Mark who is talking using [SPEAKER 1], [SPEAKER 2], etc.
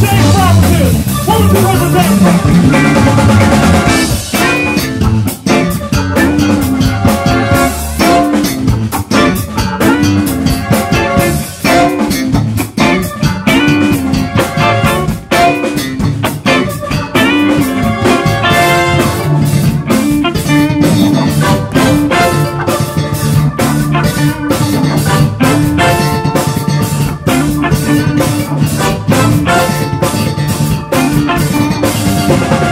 [SPEAKER 1] James Robinson. Who's the president? Thank